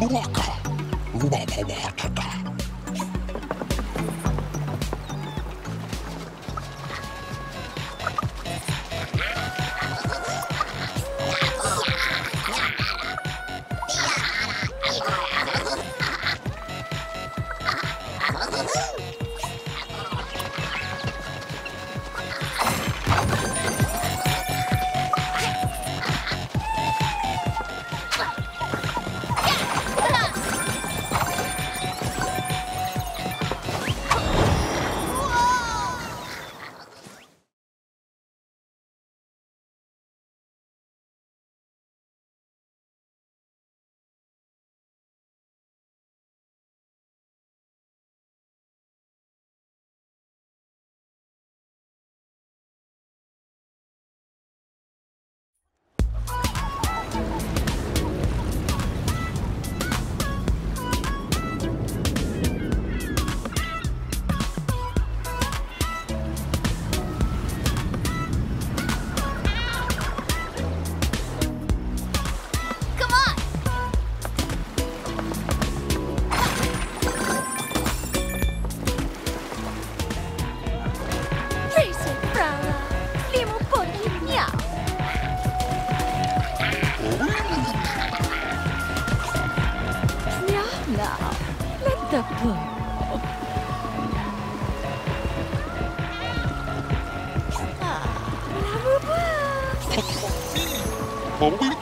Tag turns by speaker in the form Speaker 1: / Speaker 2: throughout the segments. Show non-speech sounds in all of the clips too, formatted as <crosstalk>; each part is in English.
Speaker 1: Luaka. Luaka.
Speaker 2: Come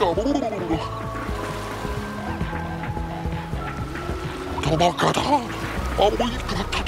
Speaker 1: たロボロ
Speaker 2: ボロ玉かだ青いく
Speaker 3: な
Speaker 2: った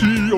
Speaker 2: See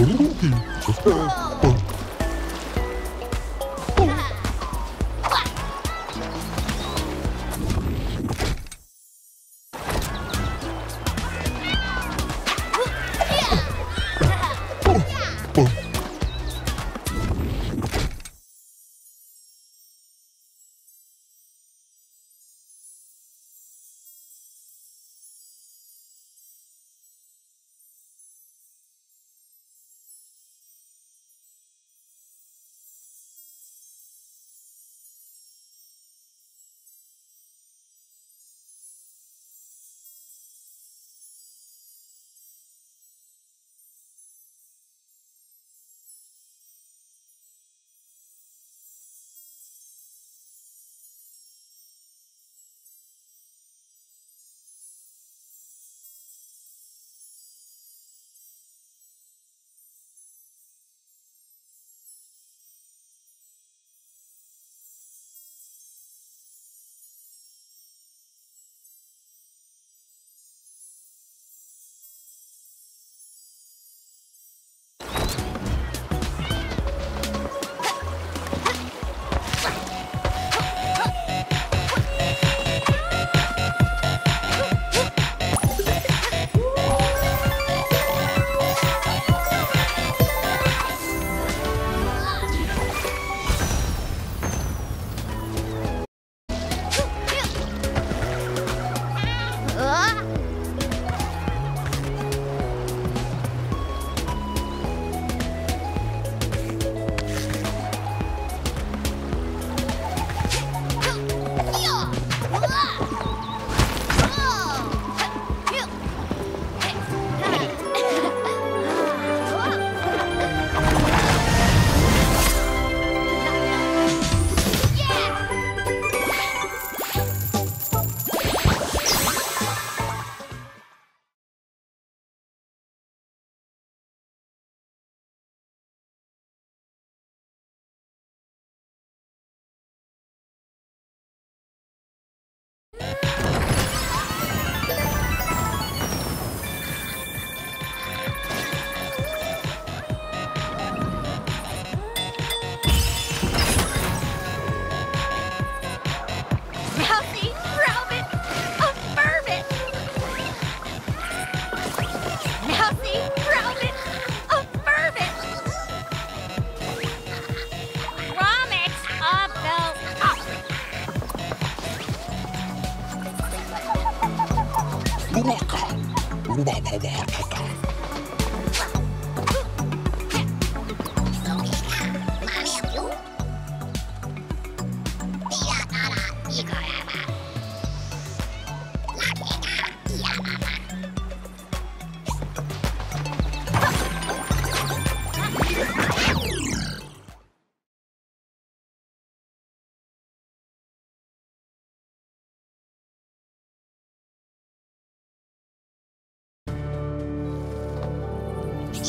Speaker 4: ¡Pum! ¡Pum!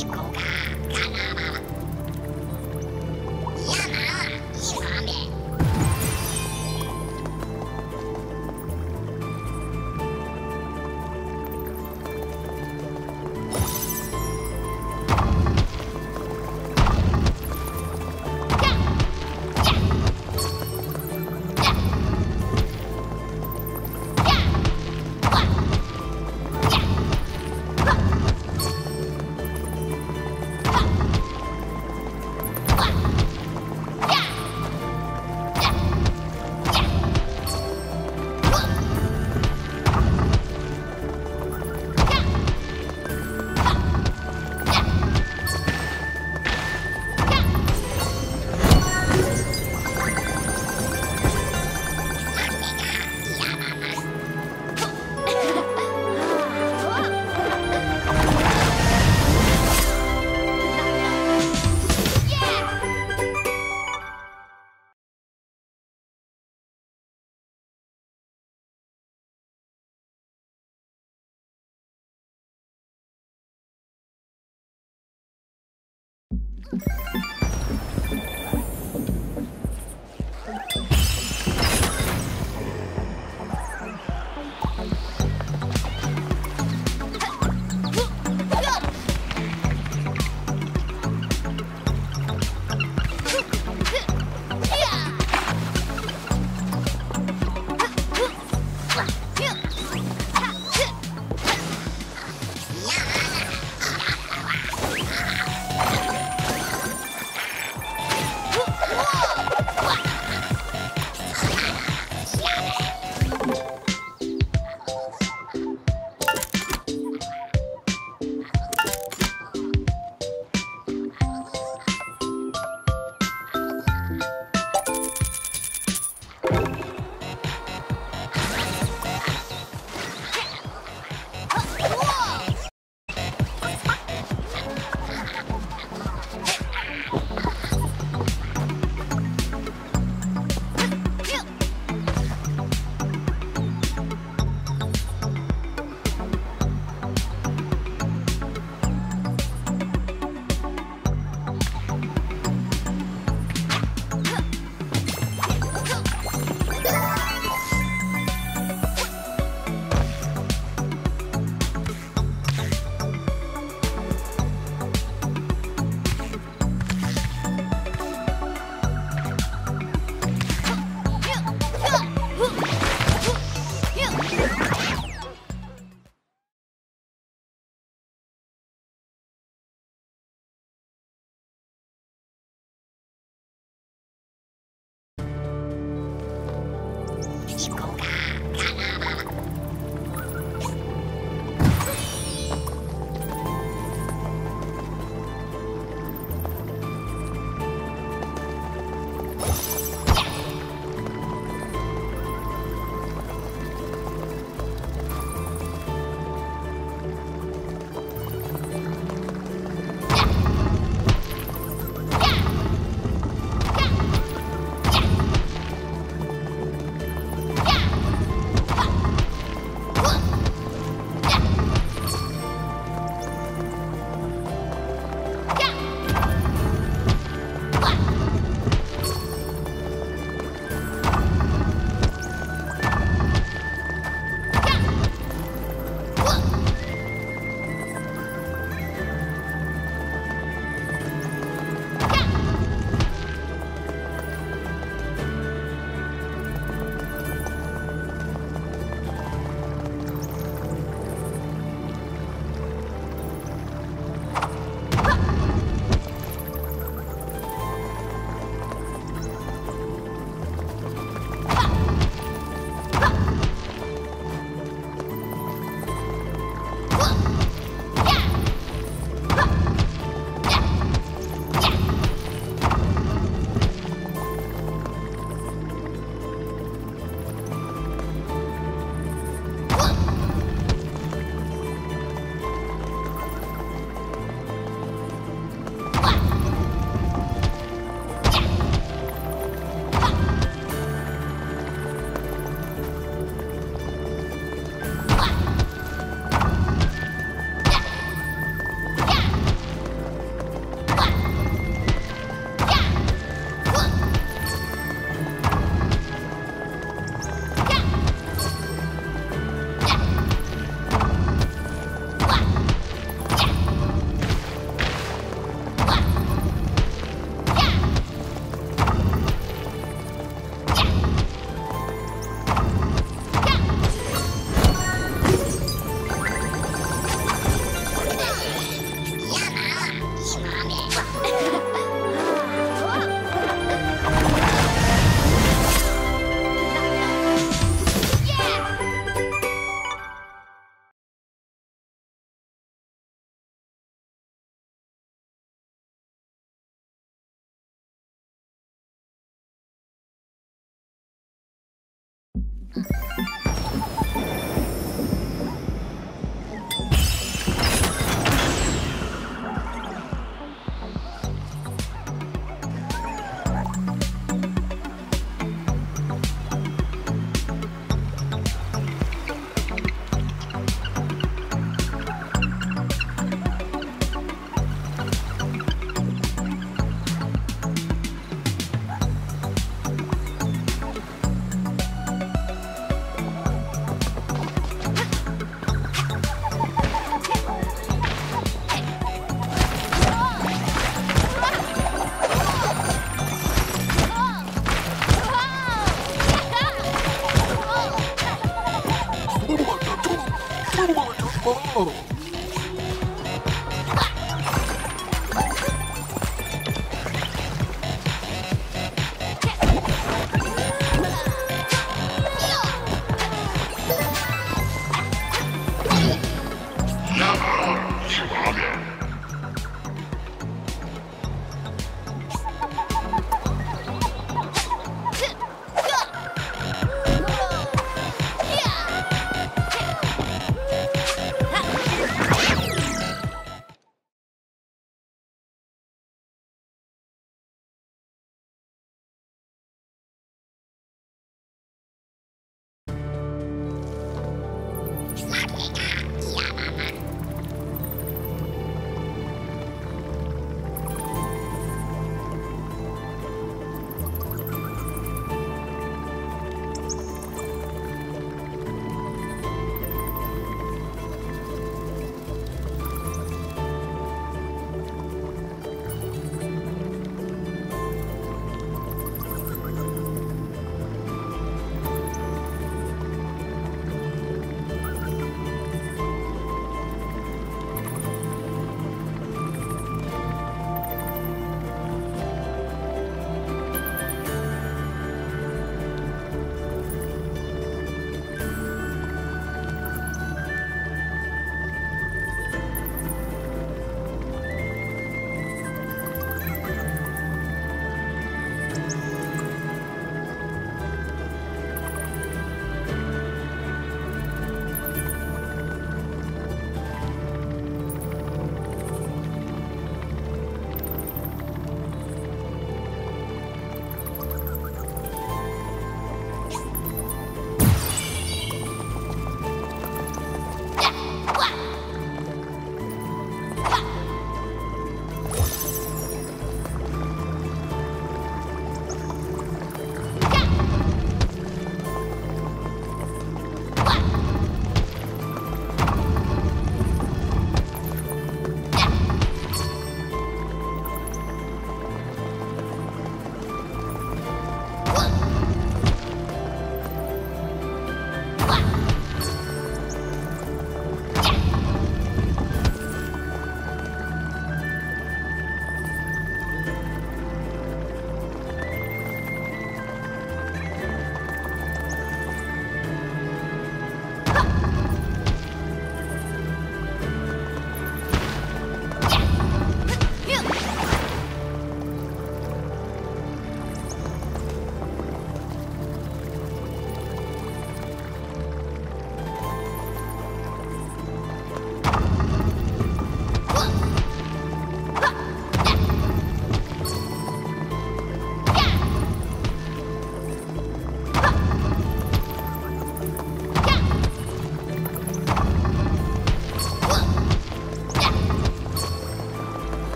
Speaker 5: Scroll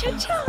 Speaker 5: Cha cha.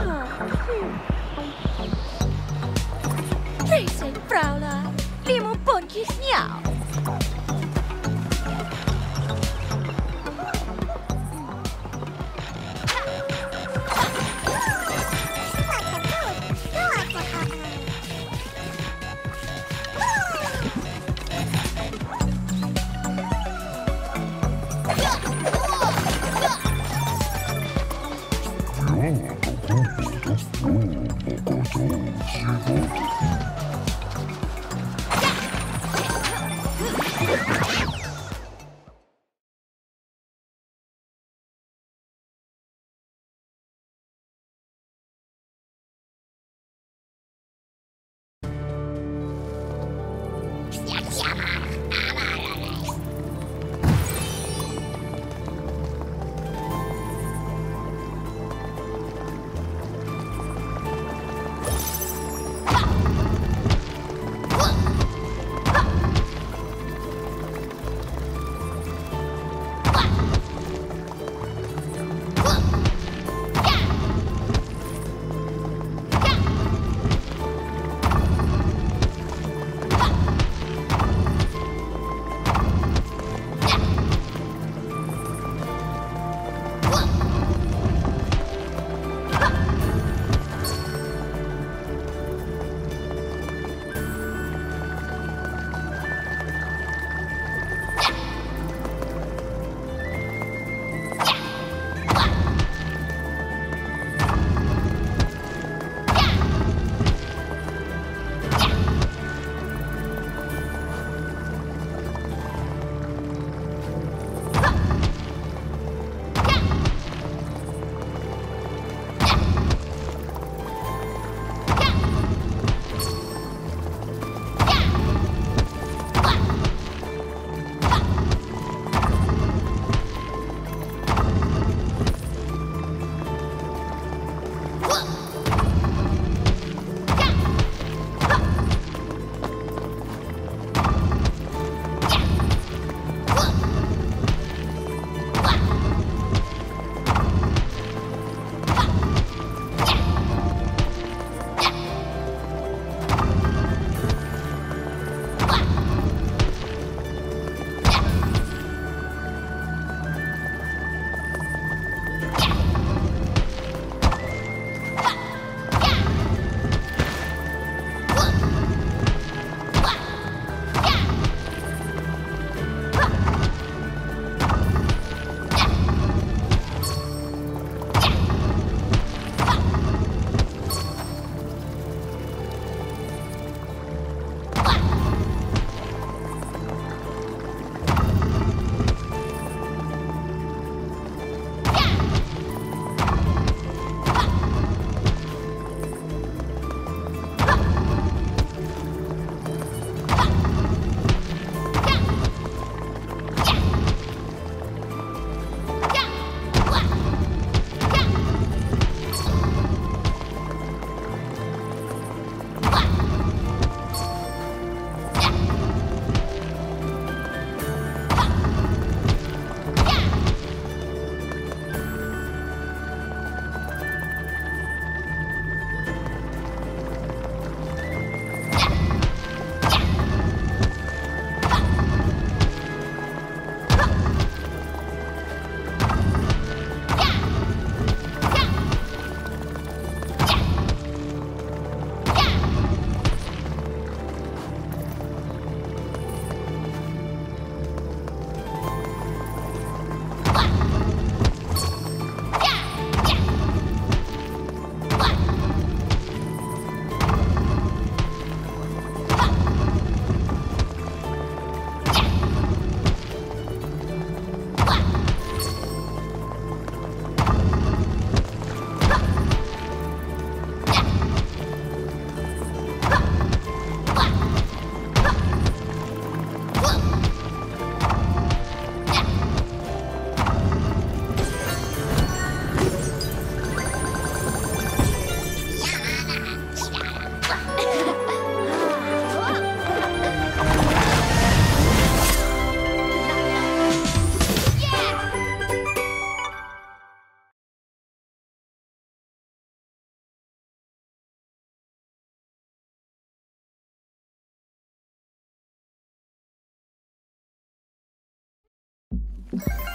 Speaker 5: you <laughs>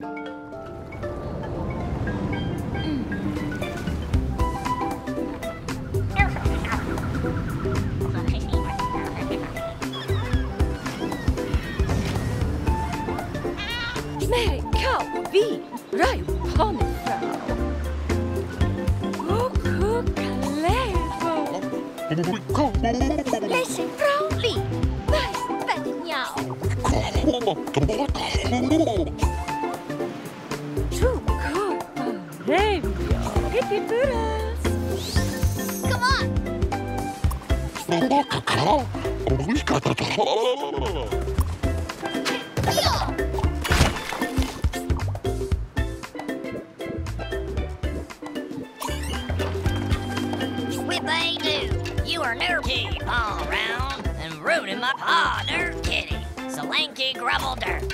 Speaker 5: Mary Cow, vi, Raj, Hammefrau. Och Kucklevo.
Speaker 2: Listen, Frowley. Nice, better now.
Speaker 5: True Revia, Hittipuras.
Speaker 2: Come on.
Speaker 6: You are nerve kitty all around and ruining my paw, nerve kitty. Solanke grubble dirt.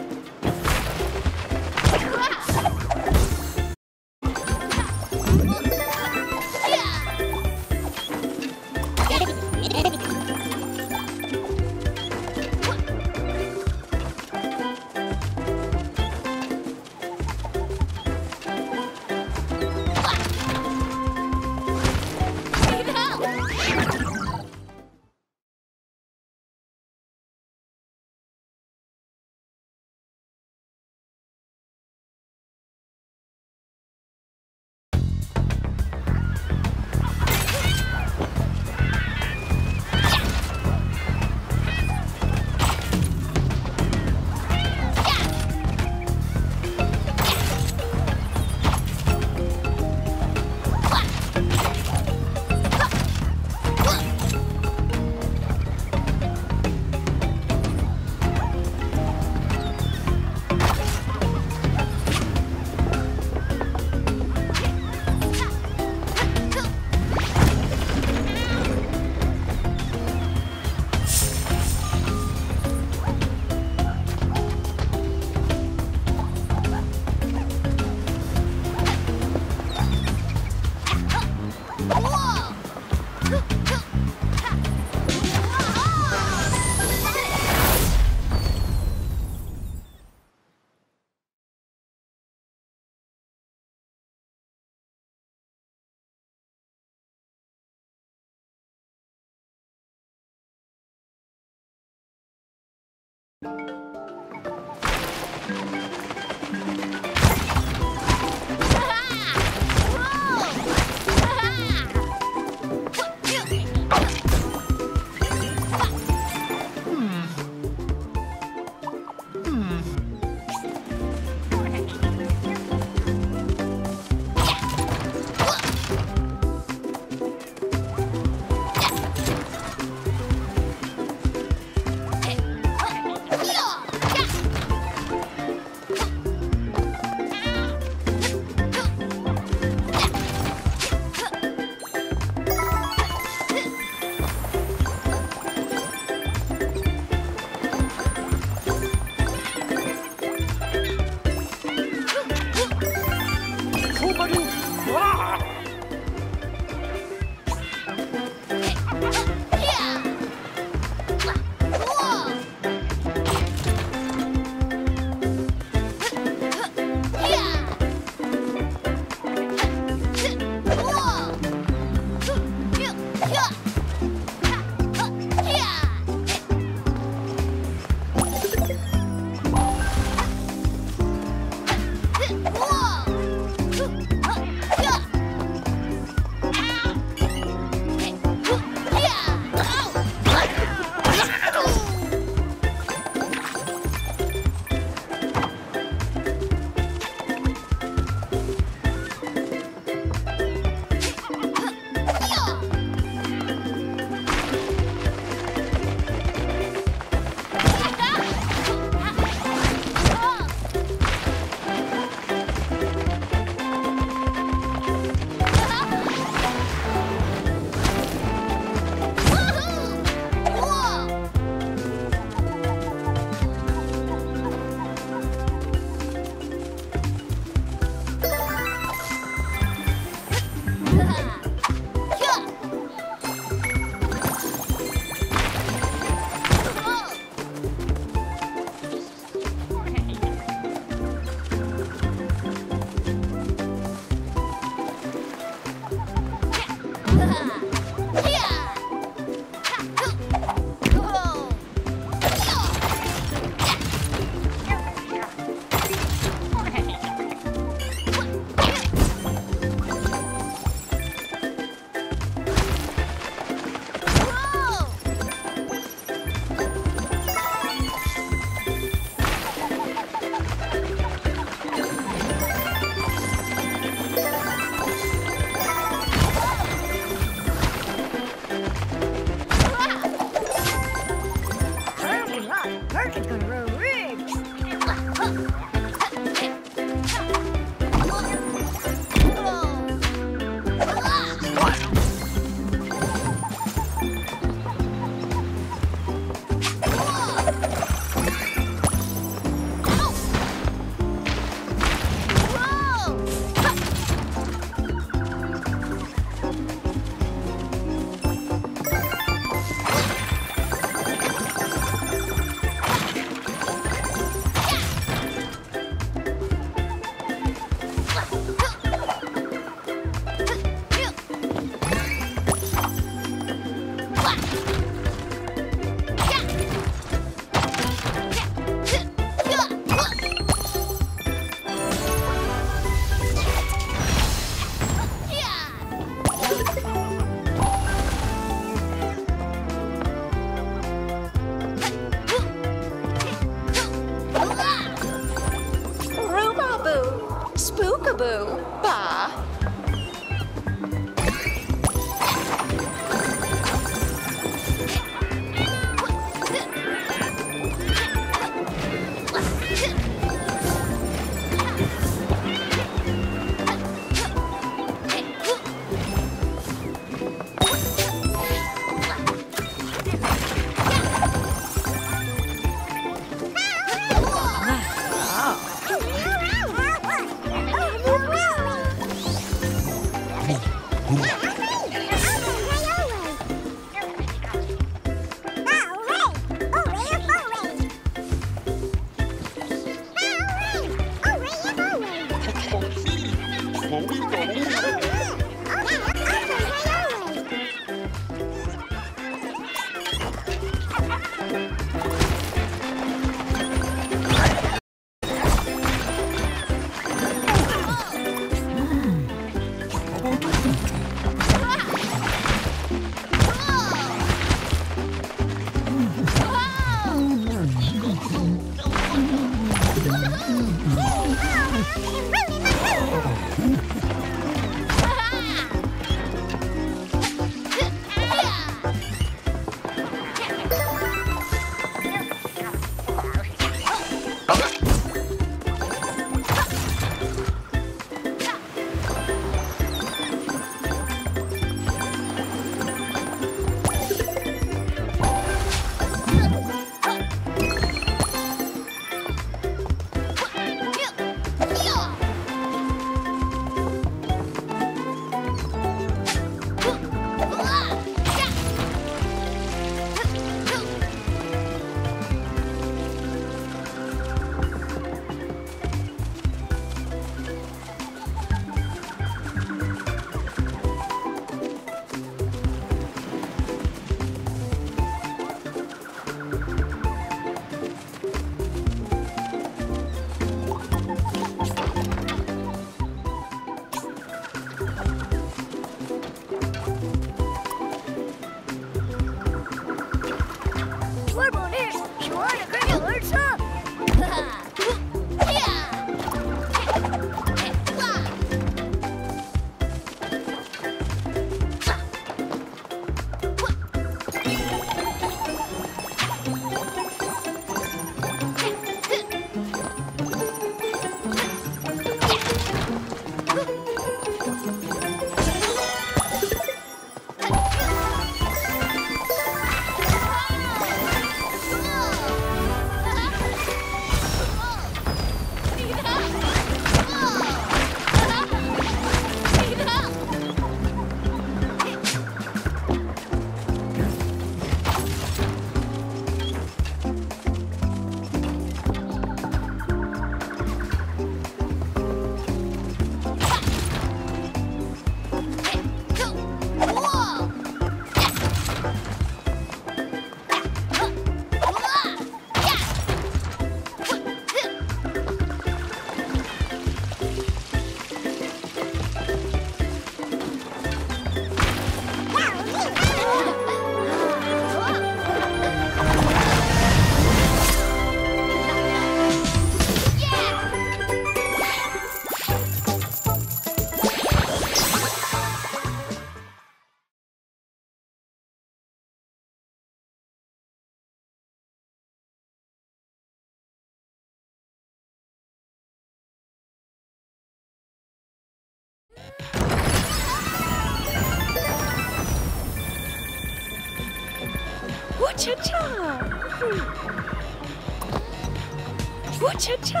Speaker 5: チャチャ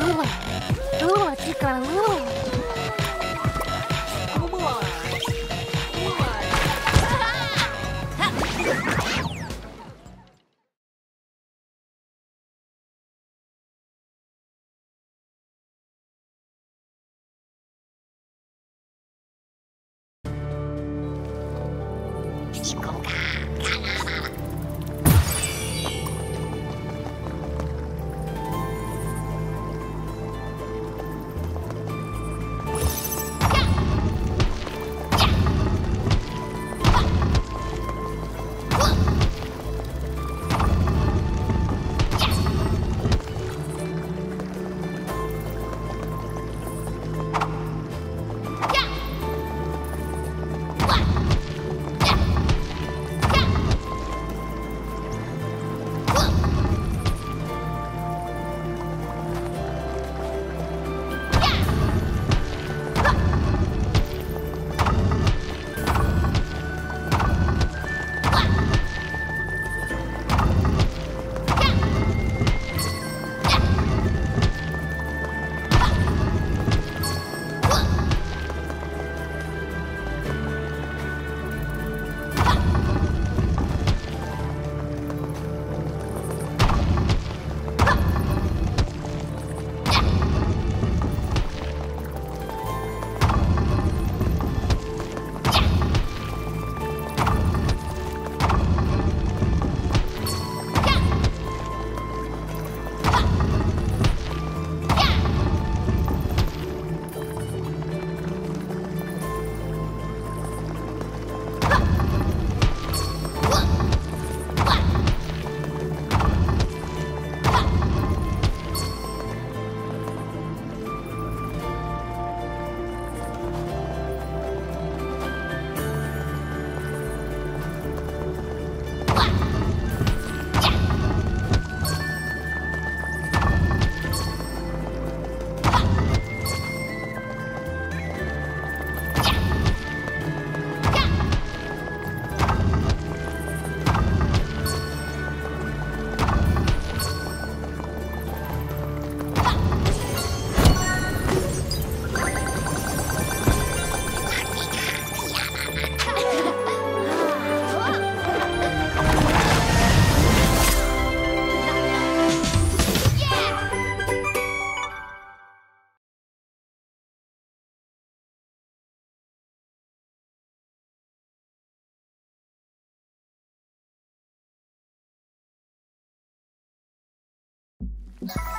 Speaker 4: うわう
Speaker 5: わ、
Speaker 4: つ <laughs> you